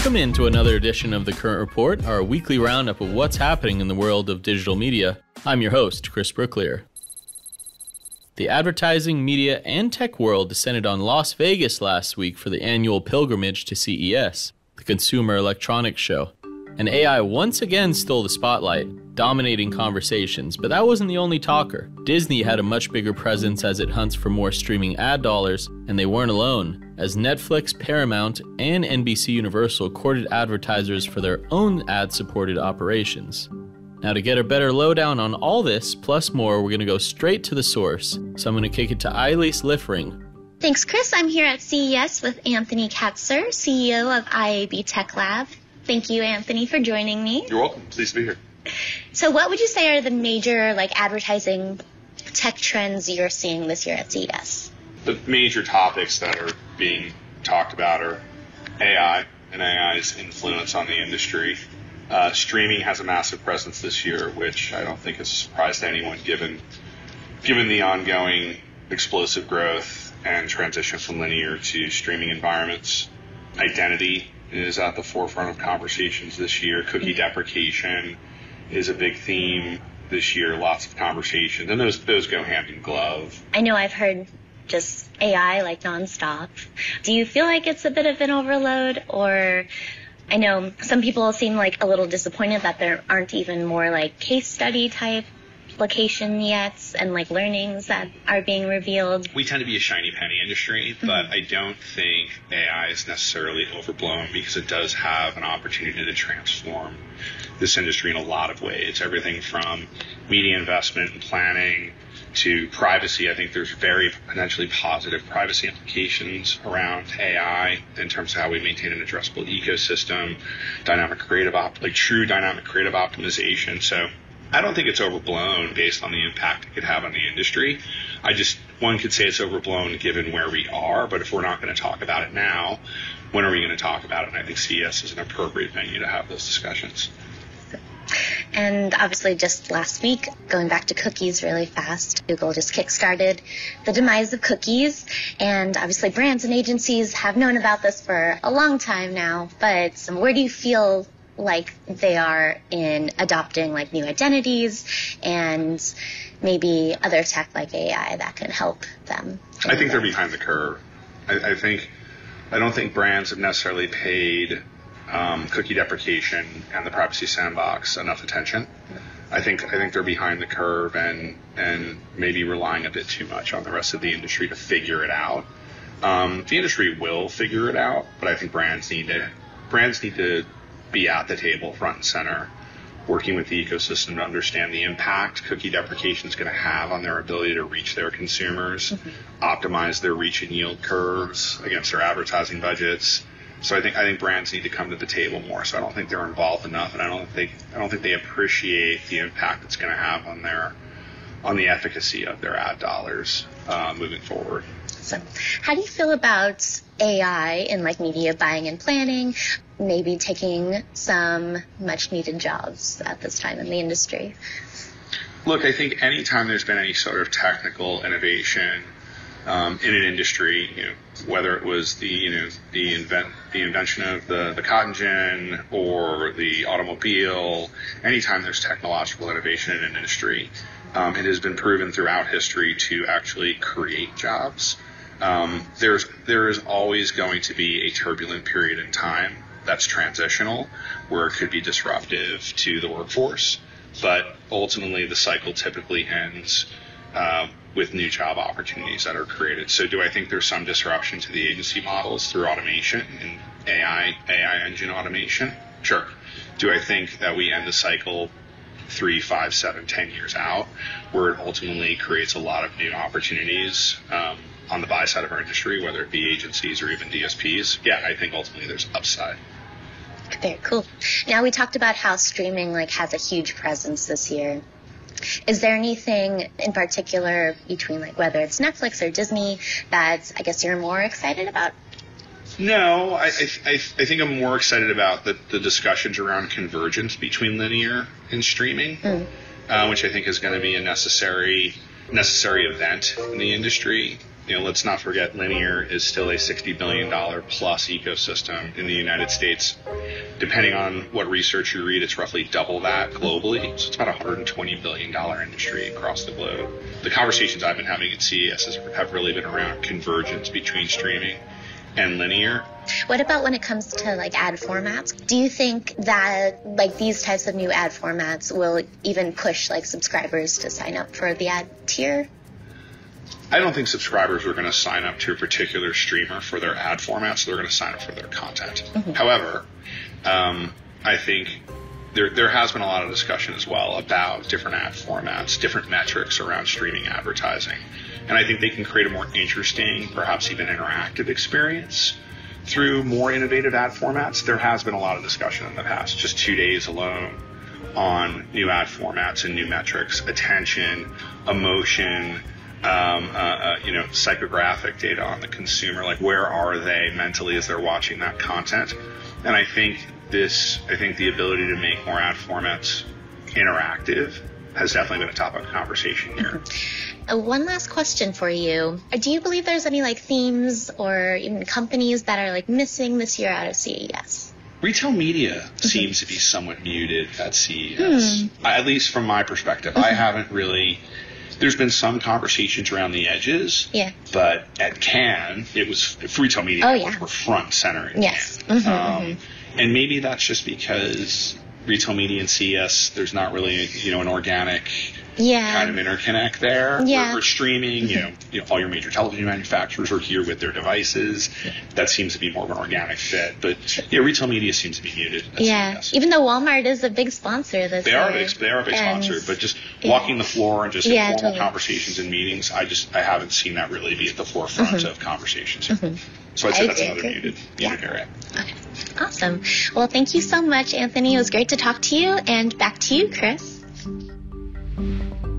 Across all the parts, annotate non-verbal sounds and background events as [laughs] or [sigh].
Welcome into another edition of the Current Report, our weekly roundup of what's happening in the world of digital media. I'm your host, Chris Brooklier. The advertising, media, and tech world descended on Las Vegas last week for the annual pilgrimage to CES, the Consumer Electronics Show. And AI once again stole the spotlight, dominating conversations, but that wasn't the only talker. Disney had a much bigger presence as it hunts for more streaming ad dollars, and they weren't alone, as Netflix, Paramount, and NBC Universal courted advertisers for their own ad supported operations. Now, to get a better lowdown on all this, plus more, we're going to go straight to the source. So I'm going to kick it to Eilis Liffring. Thanks, Chris. I'm here at CES with Anthony Katsur, CEO of IAB Tech Lab. Thank you, Anthony, for joining me. You're welcome. Pleased to be here. So, what would you say are the major like advertising tech trends you're seeing this year at CES? The major topics that are being talked about are AI and AI's influence on the industry. Uh, streaming has a massive presence this year, which I don't think is a surprise to anyone, given given the ongoing explosive growth and transition from linear to streaming environments. Identity is at the forefront of conversations this year. Cookie deprecation is a big theme this year. Lots of conversations, and those those go hand in glove. I know I've heard just AI like nonstop. Do you feel like it's a bit of an overload, or I know some people seem like a little disappointed that there aren't even more like case study type application yet and like learnings that are being revealed. We tend to be a shiny penny industry, but mm-hmm. I don't think AI is necessarily overblown because it does have an opportunity to transform this industry in a lot of ways. Everything from media investment and planning to privacy. I think there's very potentially positive privacy implications around AI in terms of how we maintain an addressable ecosystem, dynamic creative op- like true dynamic creative optimization. So I don't think it's overblown based on the impact it could have on the industry. I just, one could say it's overblown given where we are, but if we're not going to talk about it now, when are we going to talk about it? And I think CES is an appropriate venue to have those discussions. And obviously, just last week, going back to cookies really fast, Google just kickstarted the demise of cookies. And obviously, brands and agencies have known about this for a long time now. But where do you feel like they are in adopting like new identities and maybe other tech like AI that can help them. I think they're behind the curve. I, I, think I don't think brands have necessarily paid um, cookie deprecation and the privacy sandbox enough attention. I think I think they're behind the curve and and maybe relying a bit too much on the rest of the industry to figure it out. Um, the industry will figure it out, but I think brands need to brands need to be at the table front and center, working with the ecosystem to understand the impact cookie deprecation is going to have on their ability to reach their consumers, mm-hmm. optimize their reach and yield curves against their advertising budgets. So I think I think brands need to come to the table more. So I don't think they're involved enough, and I don't think I don't think they appreciate the impact it's going to have on their on the efficacy of their ad dollars uh, moving forward. So, how do you feel about AI in like media buying and planning? maybe taking some much needed jobs at this time in the industry? Look, I think anytime there's been any sort of technical innovation um, in an industry, you know, whether it was the you know the invent the invention of the the cotton gin or the automobile, anytime there's technological innovation in an industry, um, it has been proven throughout history to actually create jobs. Um, there's there is always going to be a turbulent period in time that's transitional, where it could be disruptive to the workforce. But ultimately, the cycle typically ends uh, with new job opportunities that are created. So, do I think there's some disruption to the agency models through automation and AI, AI engine automation? Sure. Do I think that we end the cycle three, five, seven, ten years out, where it ultimately creates a lot of new opportunities um, on the buy side of our industry, whether it be agencies or even DSPs? Yeah, I think ultimately there's upside. Very cool. Now we talked about how streaming like has a huge presence this year. Is there anything in particular between like whether it's Netflix or Disney that I guess you're more excited about? No, I, I, I think I'm more excited about the, the discussions around convergence between linear and streaming, mm. uh, which I think is going to be a necessary necessary event in the industry. You know, let's not forget linear is still a $60 billion plus ecosystem in the United States. Depending on what research you read, it's roughly double that globally. So it's about a $120 billion industry across the globe. The conversations I've been having at CES have really been around convergence between streaming and linear. What about when it comes to like ad formats? Do you think that like these types of new ad formats will even push like subscribers to sign up for the ad tier? I don't think subscribers are going to sign up to a particular streamer for their ad formats. They're going to sign up for their content. Mm-hmm. However, um, I think there, there has been a lot of discussion as well about different ad formats, different metrics around streaming advertising. And I think they can create a more interesting, perhaps even interactive experience through more innovative ad formats. There has been a lot of discussion in the past, just two days alone, on new ad formats and new metrics, attention, emotion, um, uh, uh, you know, psychographic data on the consumer, like where are they mentally as they're watching that content. And I think this, I think the ability to make more ad formats interactive has definitely been a topic of conversation here. [laughs] Uh, one last question for you. Do you believe there's any like themes or even companies that are like missing this year out of CES? Retail media mm-hmm. seems to be somewhat muted at CES, hmm. at least from my perspective. Mm-hmm. I haven't really. There's been some conversations around the edges, yeah. But at Cannes, it was retail media oh, yeah. were front center. yes, mm-hmm, um, mm-hmm. and maybe that's just because retail media and CES, there's not really you know an organic yeah. kind of interconnect there. Yeah. We're, we're streaming, you know, you know, all your major television manufacturers are here with their devices. Yeah. That seems to be more of an organic fit. But yeah, retail media seems to be muted. Yeah. Even though Walmart is a big sponsor this they year. Are big, they are a big and sponsor, but just yeah. walking the floor and just informal totally. conversations and meetings, I just I haven't seen that really be at the forefront mm-hmm. of conversations. Mm-hmm. So I'd say I that's another muted, muted area. Okay. Awesome. Well, thank you so much, Anthony. It was great to talk to you. And back to you, Chris.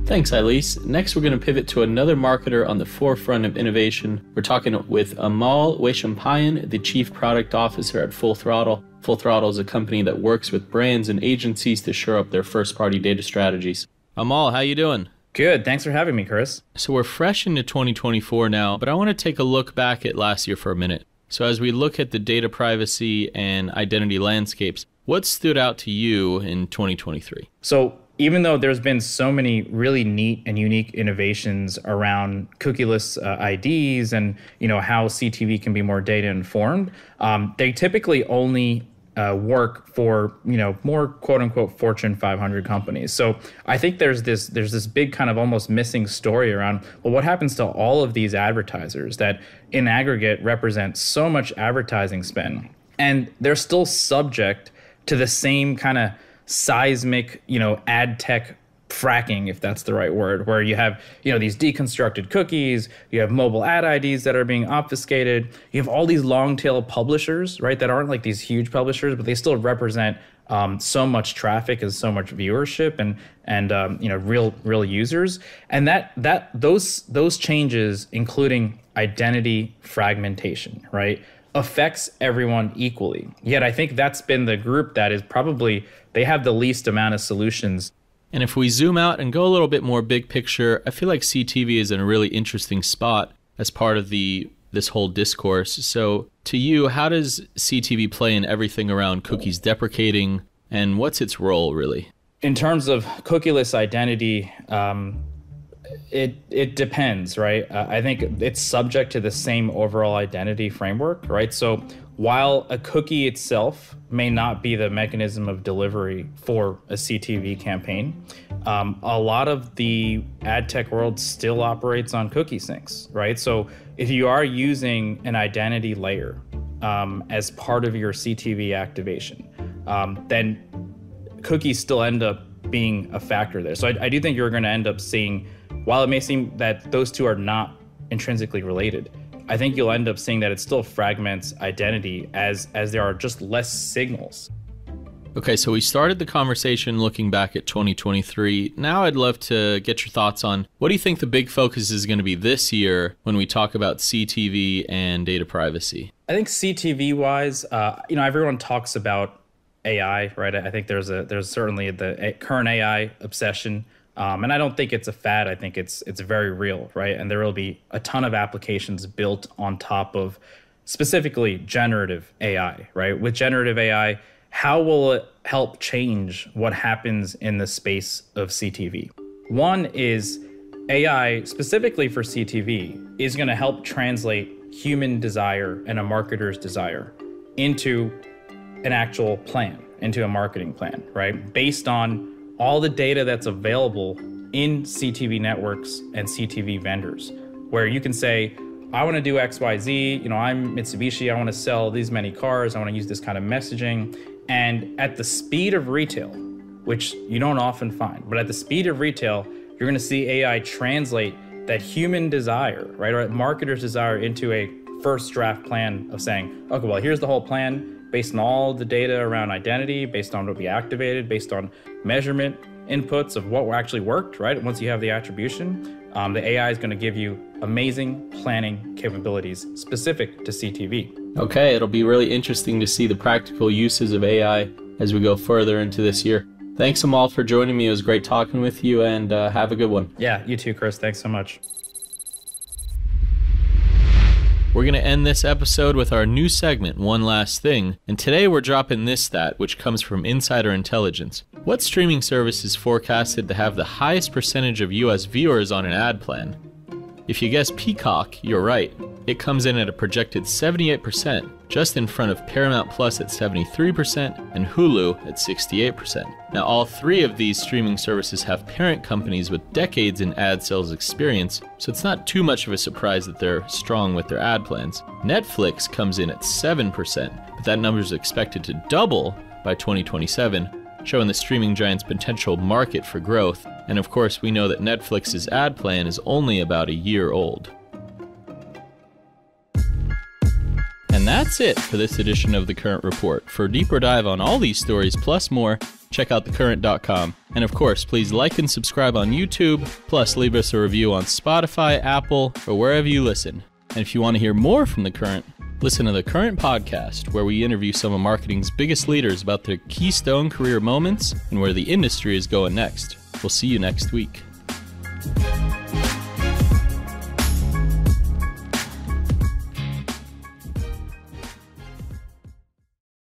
Thanks, Elise. Next, we're going to pivot to another marketer on the forefront of innovation. We're talking with Amol Waishampayan, the Chief Product Officer at Full Throttle. Full Throttle is a company that works with brands and agencies to shore up their first-party data strategies. Amol, how you doing? Good. Thanks for having me, Chris. So we're fresh into 2024 now, but I want to take a look back at last year for a minute. So as we look at the data privacy and identity landscapes, what stood out to you in 2023? So even though there's been so many really neat and unique innovations around cookieless uh, IDs and you know how CTV can be more data informed, um, they typically only uh, work for you know more quote unquote Fortune 500 companies. So I think there's this there's this big kind of almost missing story around well what happens to all of these advertisers that in aggregate represent so much advertising spend and they're still subject to the same kind of seismic, you know, ad tech fracking, if that's the right word, where you have, you know, these deconstructed cookies, you have mobile ad IDs that are being obfuscated, you have all these long tail publishers, right, that aren't like these huge publishers, but they still represent um, so much traffic and so much viewership and and um, you know real real users and that that those those changes including identity fragmentation right affects everyone equally. Yet I think that's been the group that is probably they have the least amount of solutions. And if we zoom out and go a little bit more big picture, I feel like CTV is in a really interesting spot as part of the this whole discourse. So, to you, how does CTV play in everything around cookies deprecating, and what's its role really? In terms of cookieless identity, um, it it depends, right? Uh, I think it's subject to the same overall identity framework, right? So while a cookie itself may not be the mechanism of delivery for a CTV campaign, um, a lot of the ad tech world still operates on cookie syncs, right? So if you are using an identity layer um, as part of your CTV activation, um, then cookies still end up being a factor there. So I, I do think you're going to end up seeing while it may seem that those two are not intrinsically related, I think you'll end up seeing that it still fragments identity as as there are just less signals. Okay, so we started the conversation looking back at 2023. Now I'd love to get your thoughts on what do you think the big focus is going to be this year when we talk about CTV and data privacy? I think CTV wise, uh, you know, everyone talks about AI, right? I think there's a there's certainly the current AI obsession Um, and I don't think it's a fad. I think it's it's very real, right? And there will be a ton of applications built on top of specifically generative AI, right? With generative AI, how will it help change what happens in the space of CTV? One is AI, specifically for CTV, is going to help translate human desire and a marketer's desire into an actual plan, into a marketing plan, right? Based on all the data that's available in CTV networks and CTV vendors, where you can say, I want to do XYZ, you know, I'm Mitsubishi, I want to sell these many cars, I want to use this kind of messaging. And at the speed of retail, which you don't often find, but at the speed of retail, you're going to see AI translate that human desire, right, or marketer's desire into a first draft plan of saying, okay, well, here's the whole plan based on all the data around identity, based on what we activated, based on measurement inputs of what actually worked, right? Once you have the attribution, um, the AI is going to give you amazing planning capabilities specific to CTV. Okay, it'll be really interesting to see the practical uses of AI as we go further into this year. Thanks, Amol, for joining me. It was great talking with you, and uh, have a good one. Yeah, you too, Chris. Thanks so much. We're going to end this episode with our new segment, One Last Thing, and today we're dropping this stat, which comes from Insider Intelligence. What streaming service is forecasted to have the highest percentage of US viewers on an ad plan? If you guess Peacock, you're right. It comes in at a projected 78%, just in front of Paramount Plus at 73% and Hulu at 68%. Now, all three of these streaming services have parent companies with decades in ad sales experience, so it's not too much of a surprise that they're strong with their ad plans. Netflix comes in at 7%, but that number is expected to double by 2027 showing the streaming giant's potential market for growth. And of course, we know that Netflix's ad plan is only about a year old. That's it for this edition of The Current Report. For a deeper dive on all these stories plus more, check out thecurrent.com. And of course, please like and subscribe on YouTube, plus leave us a review on Spotify, Apple, or wherever you listen. And if you want to hear more from The Current, Listen to the current podcast, where we interview some of marketing's biggest leaders about their keystone career moments and where the industry is going next. We'll see you next week.